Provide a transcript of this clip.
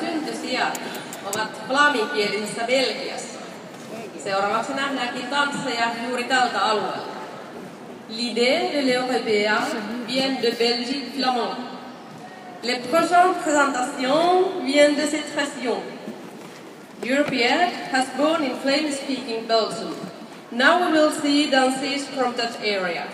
Syntysijat ovat flamikielisessä Belgiassa. Seuraavaksi nähdäänkin. L'idée de l'Européen vient de Belgique flamande. Les prochaines présentations viennent de cette région. European has born in Flemish-speaking Belgium. Now we will see dances from that area.